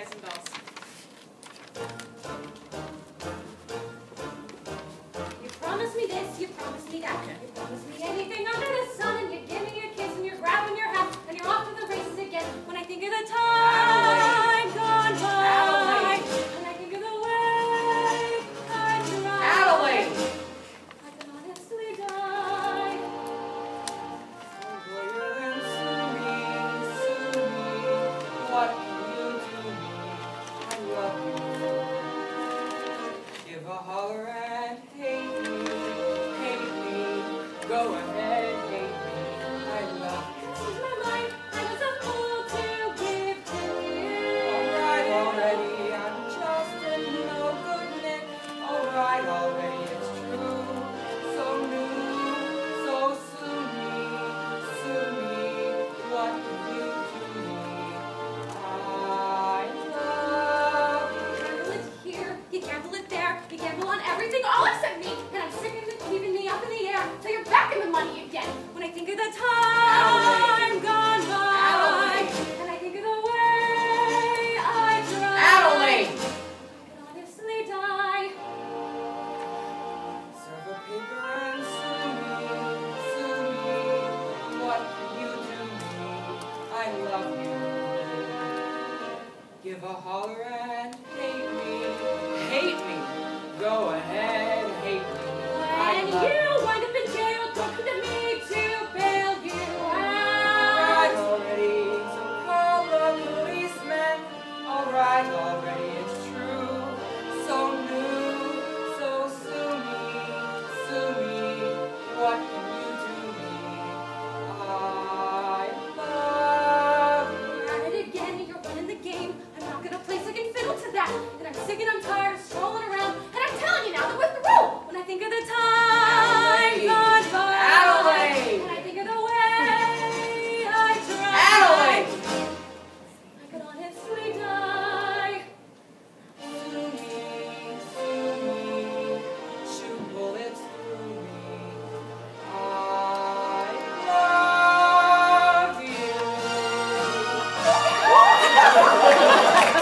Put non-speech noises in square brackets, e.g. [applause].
guys involved. going. Give a holler and hate me, hate me, go ahead. and I'm sick and I'm tired of strolling around, and I'm telling you now that we're through. When I think of the time Adelaide. gone by, Adelaide. when I think of the way I tried, Adelaide. I could honestly die. Sue me, through me, shoot bullets through me. I love you. [laughs]